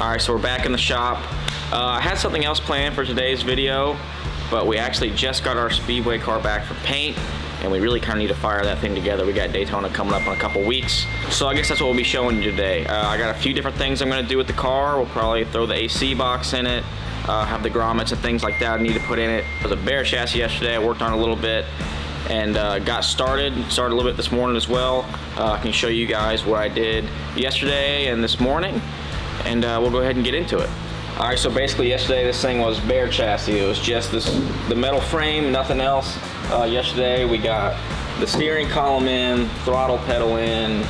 All right, so we're back in the shop. Uh, I had something else planned for today's video, but we actually just got our Speedway car back from paint, and we really kind of need to fire that thing together. We got Daytona coming up in a couple weeks. So I guess that's what we'll be showing you today. Uh, I got a few different things I'm gonna do with the car. We'll probably throw the AC box in it, uh, have the grommets and things like that I need to put in it. It was a bare chassis yesterday, I worked on a little bit and uh, got started. Started a little bit this morning as well. Uh, I can show you guys what I did yesterday and this morning, and uh, we'll go ahead and get into it. All right, so basically yesterday this thing was bare chassis. It was just this, the metal frame, nothing else. Uh, yesterday we got the steering column in, throttle pedal in,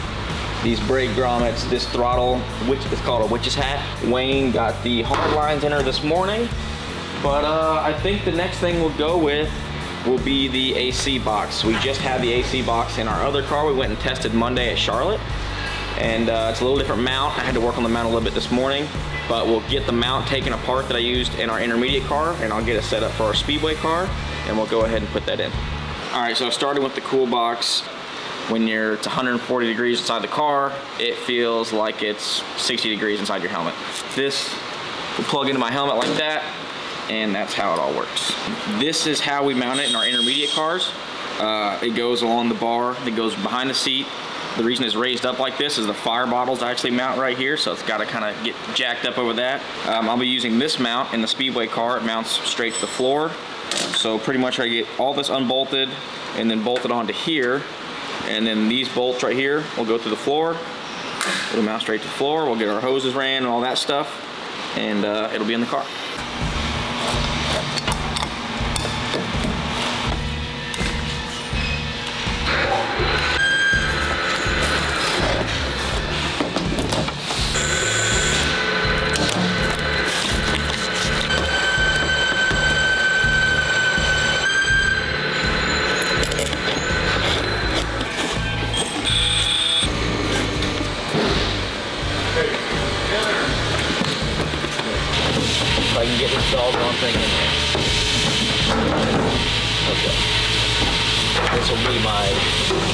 these brake grommets, this throttle, which is called a witch's hat. Wayne got the hard lines in her this morning, but uh, I think the next thing we'll go with will be the AC box. We just had the AC box in our other car. We went and tested Monday at Charlotte. And uh, it's a little different mount. I had to work on the mount a little bit this morning, but we'll get the mount taken apart that I used in our intermediate car and I'll get it set up for our Speedway car and we'll go ahead and put that in. All right, so I started with the cool box. When you're it's 140 degrees inside the car, it feels like it's 60 degrees inside your helmet. This will plug into my helmet like that, and that's how it all works. This is how we mount it in our intermediate cars. Uh, it goes along the bar, it goes behind the seat. The reason it's raised up like this is the fire bottles actually mount right here, so it's got to kind of get jacked up over that. Um, I'll be using this mount in the Speedway car. It mounts straight to the floor. So pretty much I get all this unbolted and then bolted onto here. And then these bolts right here will go through the floor. It'll mount straight to the floor. We'll get our hoses ran and all that stuff. And uh, it'll be in the car. Can get this doggone thing in there. Okay. This will be my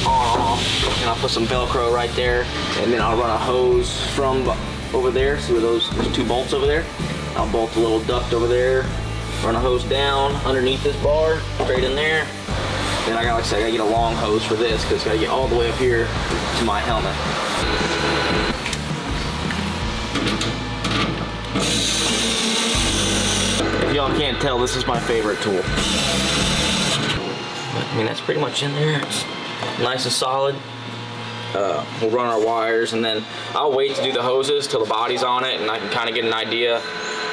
on-off. And I'll put some Velcro right there. And then I'll run a hose from over there. See where those, those two bolts over there? I'll bolt a little duct over there. Run a hose down underneath this bar, straight in there. Then I gotta, like I said, I gotta get a long hose for this because it's gotta get all the way up here to my helmet. Y'all can't tell, this is my favorite tool. I mean, that's pretty much in there. It's nice and solid. Uh, we'll run our wires and then I'll wait to do the hoses till the body's on it and I can kind of get an idea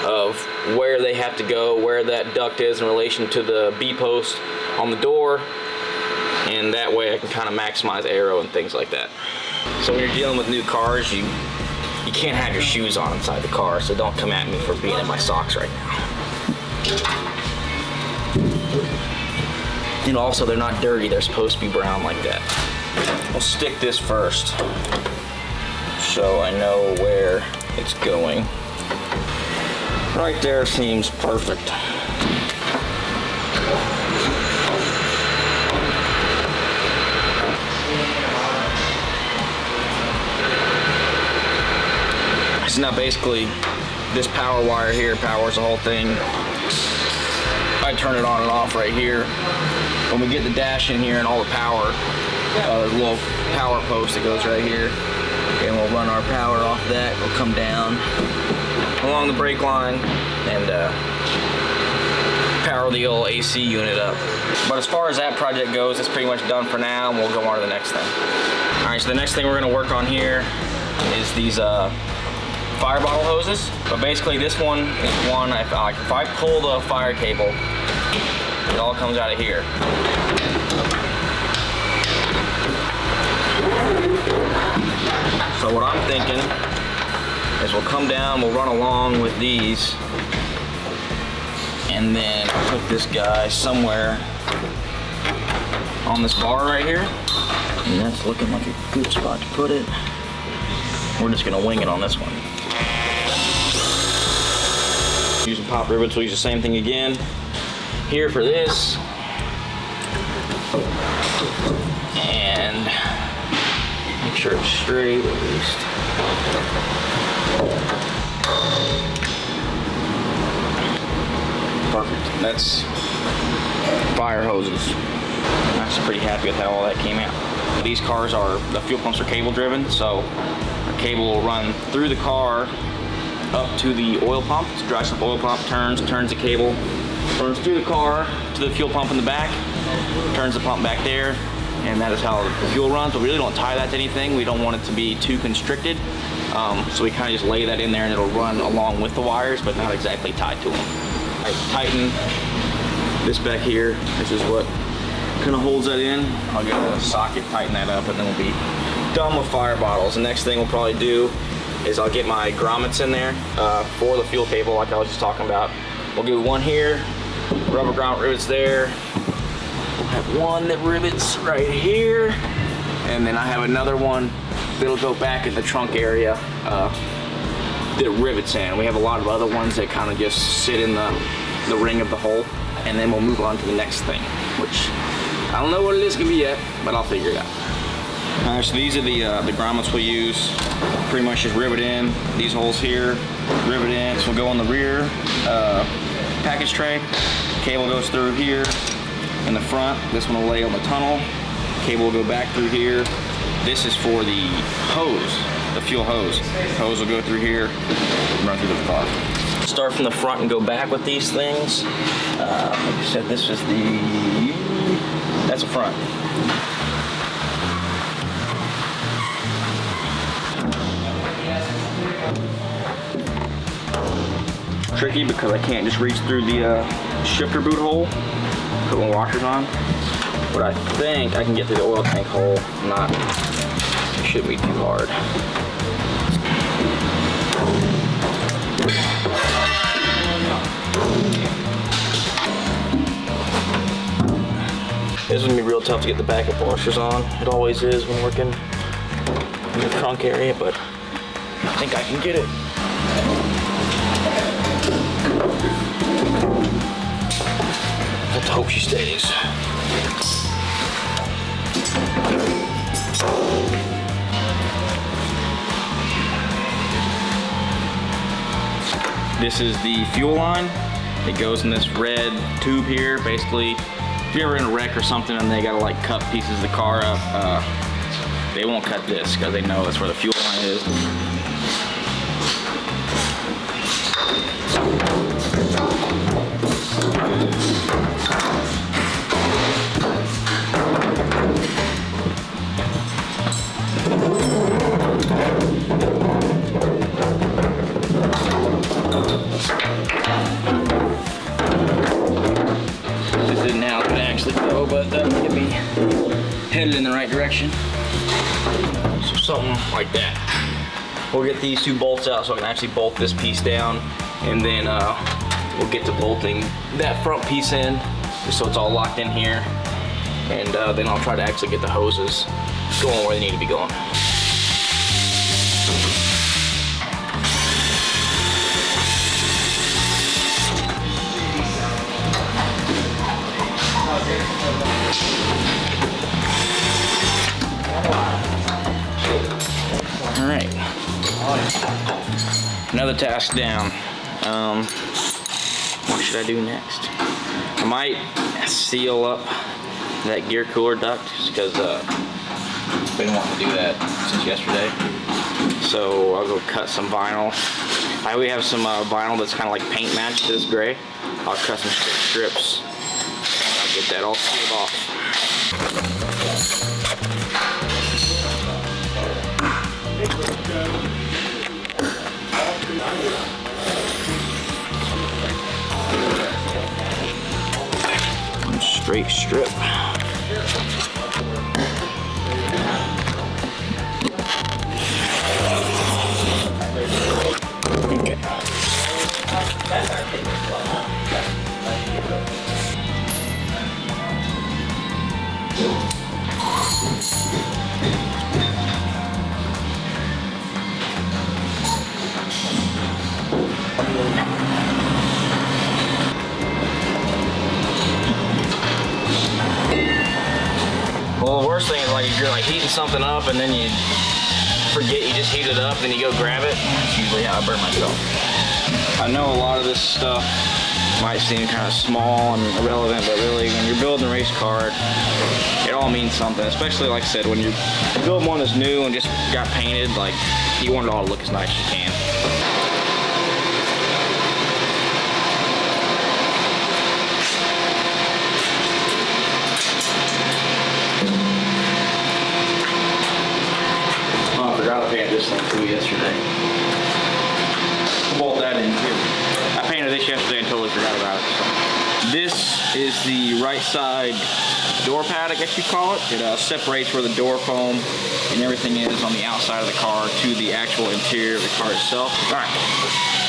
of where they have to go, where that duct is in relation to the B-post on the door. And that way I can kind of maximize aero and things like that. So when you're dealing with new cars, you you can't have your shoes on inside the car, so don't come at me for being in my socks right now. And also, they're not dirty. They're supposed to be brown like that. I'll stick this first so I know where it's going. Right there seems perfect. So now basically this power wire here powers the whole thing. I turn it on and off right here. When we get the dash in here and all the power, uh, there's a little power post that goes right here. And we'll run our power off that. We'll come down along the brake line and uh, power the old AC unit up. But as far as that project goes, it's pretty much done for now and we'll go on to the next thing. All right, so the next thing we're gonna work on here is these uh, fire bottle hoses. But basically this one is one, if I, if I pull the fire cable, it all comes out of here. So what I'm thinking is we'll come down, we'll run along with these, and then put this guy somewhere on this bar right here. And that's looking like a good spot to put it. We're just gonna wing it on this one. Using pop rivets, we'll use the same thing again. Here for this. And make sure it's straight at least. Perfect. That's fire hoses. I'm actually pretty happy with how all that came out. These cars are, the fuel pumps are cable driven, so a cable will run through the car up to the oil pump. It's dry sump oil pump, turns, turns the cable, runs through the car to the fuel pump in the back, turns the pump back there, and that is how the fuel runs. We really don't tie that to anything. We don't want it to be too constricted. Um, so we kind of just lay that in there and it'll run along with the wires, but not exactly tied to them. I tighten this back here. This is what kind of holds that in. I'll get a socket, tighten that up, and then we'll be done with fire bottles. The next thing we'll probably do is I'll get my grommets in there uh, for the fuel cable like I was just talking about. We'll do one here, rubber grommet rivets there. We'll have one that rivets right here, and then I have another one that'll go back in the trunk area uh, that rivets in. We have a lot of other ones that kind of just sit in the, the ring of the hole, and then we'll move on to the next thing, which I don't know what it is gonna be yet, but I'll figure it out. So these are the uh, the grommets we'll use. Pretty much just rivet in these holes here, rivet in. We'll go on the rear uh, package tray. Cable goes through here in the front. This one will lay on the tunnel. Cable will go back through here. This is for the hose, the fuel hose. Hose will go through here, run through the car. Start from the front and go back with these things. Uh, like I said, this is the, that's the front. Tricky because I can't just reach through the uh, shifter boot hole, put my washers on. But I think I can get through the oil tank hole. Not, it shouldn't be too hard. This is gonna be real tough to get the backup washers on. It always is when working in the trunk area, but I think I can get it. This is the fuel line. It goes in this red tube here. Basically, if you're ever in a wreck or something and they gotta like cut pieces of the car up, uh, they won't cut this because they know that's where the fuel line is. Direction. So something like that. We'll get these two bolts out so I can actually bolt this piece down and then uh, we'll get to bolting that front piece in just so it's all locked in here and uh, then I'll try to actually get the hoses going where they need to be going. Another task down. Um, what should I do next? I might seal up that gear cooler duct just because uh, I've been wanting to do that since yesterday. So I'll go cut some vinyl. I we have some uh, vinyl that's kind of like paint matched this gray. I'll cut some strips. I'll get that all sealed off. Straight strip. Something up and then you forget you just heat it up, then you go grab it. That's usually how I burn myself. I know a lot of this stuff might seem kind of small and irrelevant, but really when you're building a race car, it all means something. Especially like I said, when you build one that's new and just got painted, like you want it all to look as nice as you can. Oh, I forgot to paint this thing yesterday. Bolt that in too. I painted this yesterday and totally forgot about it. So. This is the right side door pad, I guess you call it. It uh, separates where the door foam and everything is on the outside of the car to the actual interior of the car itself. All right.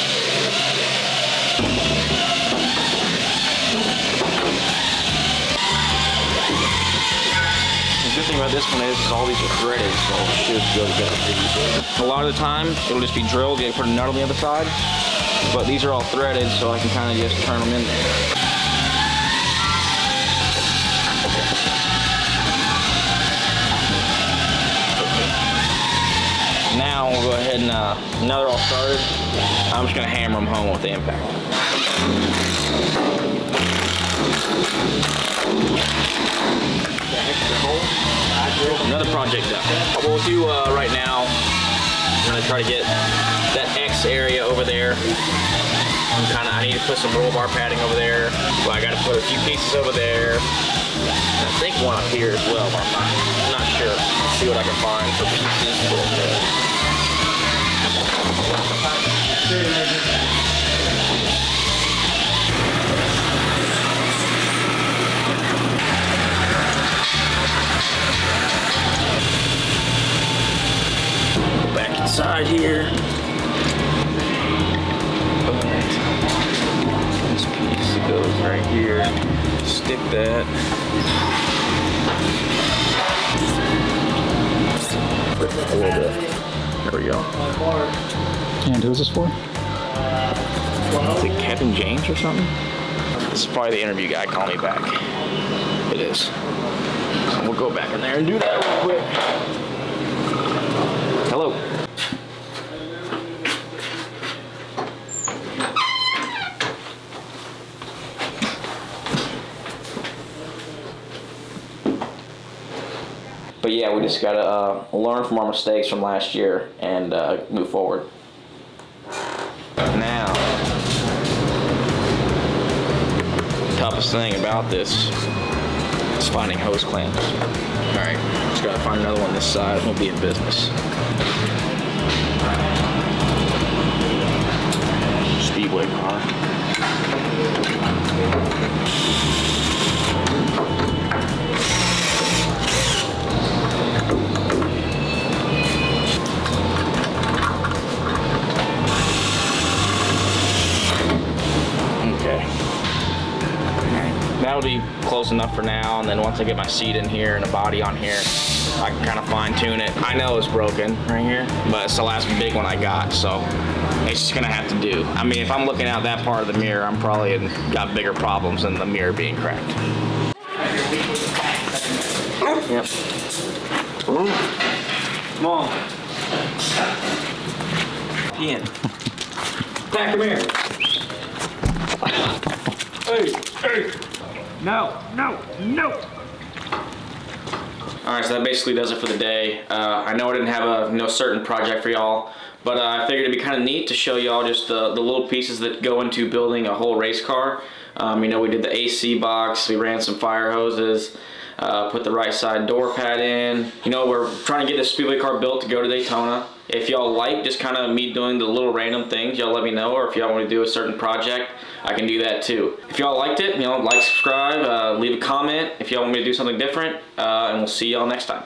Good thing about this one is, is all these are threaded, so it should go together. A lot of the time, it'll just be drilled, you put a nut on the other side, but these are all threaded, so I can kind of just turn them in there. Now we'll go ahead and, uh, now they're all started, I'm just gonna hammer them home with the impact. Project done. What we'll do uh, right now, I'm gonna try to get that X area over there. I'm kind of, I need to put some roll bar padding over there. Well, I gotta put a few pieces over there. And I think one up here as well, but I'm not, I'm not sure. Let's see what I can find for pieces. Back inside here. This piece goes right here. Stick that. A little bit. There we go. And who's this for? Is it Kevin James or something? This is probably the interview guy calling me back. It is. So we'll go back in there and do that real quick. Hello. But yeah, we just gotta uh, learn from our mistakes from last year and uh, move forward. Now, toughest thing about this is finding hose clamps. All right, just gotta find another one this side. We'll be in business. Speedway car. Be close enough for now, and then once I get my seat in here and a body on here, I can kind of fine tune it. I know it's broken right here, but it's the last big one I got, so it's just gonna have to do. I mean, if I'm looking out that part of the mirror, I'm probably in, got bigger problems than the mirror being cracked. Yep. Come on. Ian. Back, come here. Hey, hey. No, no, no. All right, so that basically does it for the day. Uh, I know I didn't have a no certain project for y'all, but uh, I figured it'd be kind of neat to show y'all just the, the little pieces that go into building a whole race car. Um, you know, we did the AC box, we ran some fire hoses, uh, put the right side door pad in. You know, we're trying to get this Speedway car built to go to Daytona. If y'all like just kind of me doing the little random things, y'all let me know, or if y'all want to do a certain project, I can do that too. If y'all liked it, you know, like, subscribe, uh, leave a comment if y'all want me to do something different, uh, and we'll see y'all next time.